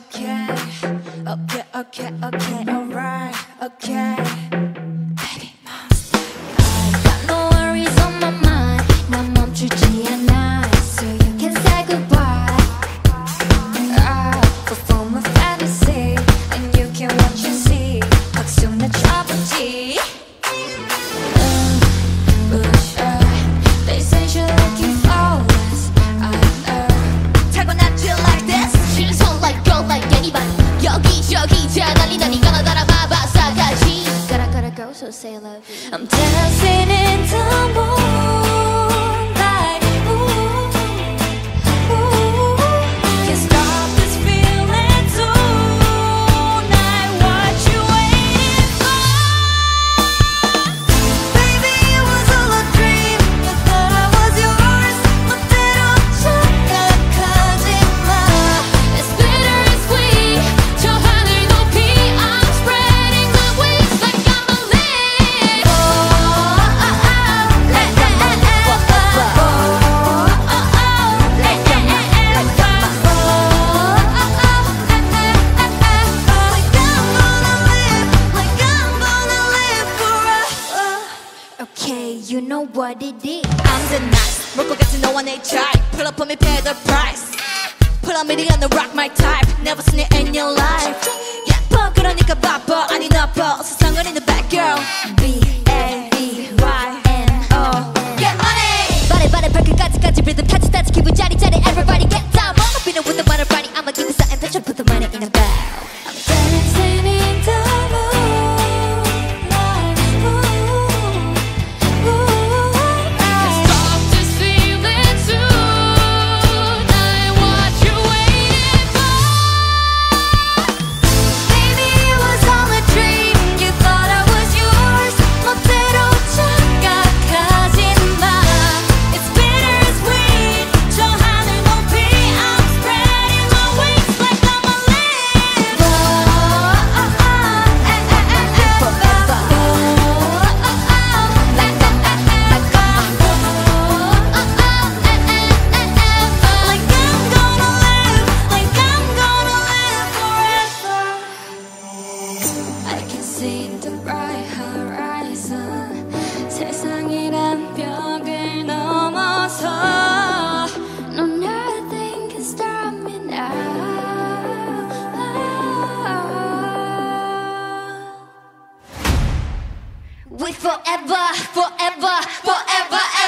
okay, okay, okay, okay, alright, okay. say I love you. I'm dancing in tumble. you know what it is. I'm the nice 먹고 같은 너와 내 차이 Pull up on me pay the price. Pull up me the other rock my type. Never seen it in your life. 예뻐 그러니까 바빠. 아니 나빠. 세상은 있는 with forever, forever, forever.